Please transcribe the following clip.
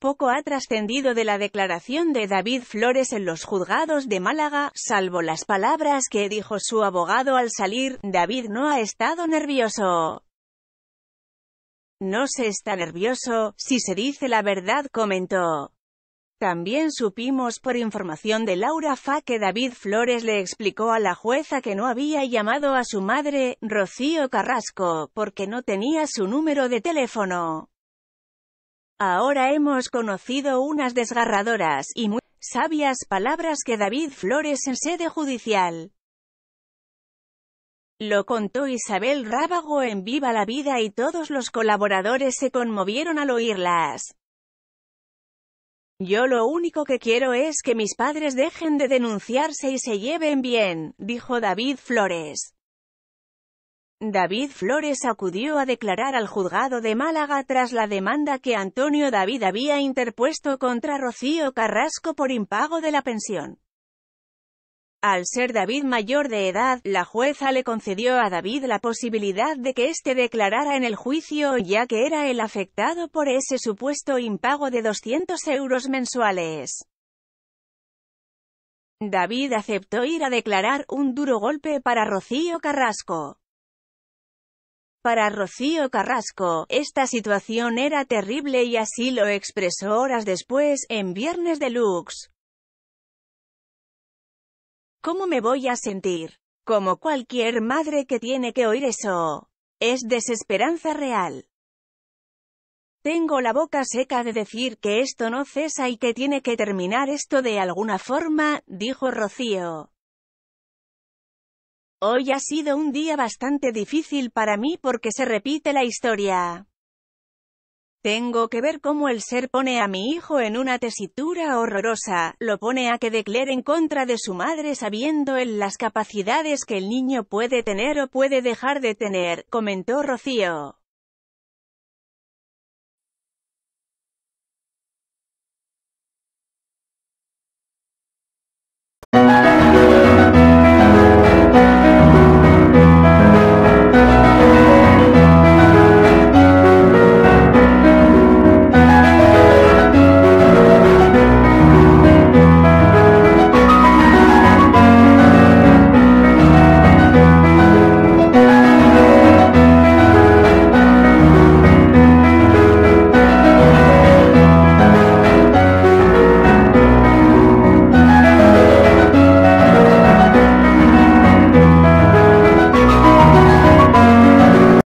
poco ha trascendido de la declaración de David Flores en los juzgados de Málaga, salvo las palabras que dijo su abogado al salir, David no ha estado nervioso. No se está nervioso, si se dice la verdad comentó. También supimos por información de Laura Fa que David Flores le explicó a la jueza que no había llamado a su madre, Rocío Carrasco, porque no tenía su número de teléfono. Ahora hemos conocido unas desgarradoras y muy sabias palabras que David Flores en sede judicial. Lo contó Isabel Rábago en Viva la Vida y todos los colaboradores se conmovieron al oírlas. Yo lo único que quiero es que mis padres dejen de denunciarse y se lleven bien, dijo David Flores. David Flores acudió a declarar al juzgado de Málaga tras la demanda que Antonio David había interpuesto contra Rocío Carrasco por impago de la pensión. Al ser David mayor de edad, la jueza le concedió a David la posibilidad de que éste declarara en el juicio, ya que era el afectado por ese supuesto impago de 200 euros mensuales. David aceptó ir a declarar un duro golpe para Rocío Carrasco. Para Rocío Carrasco, esta situación era terrible y así lo expresó horas después, en Viernes Deluxe. ¿Cómo me voy a sentir? Como cualquier madre que tiene que oír eso. Es desesperanza real. Tengo la boca seca de decir que esto no cesa y que tiene que terminar esto de alguna forma, dijo Rocío. Hoy ha sido un día bastante difícil para mí porque se repite la historia. Tengo que ver cómo el ser pone a mi hijo en una tesitura horrorosa, lo pone a que declare en contra de su madre sabiendo en las capacidades que el niño puede tener o puede dejar de tener, comentó Rocío.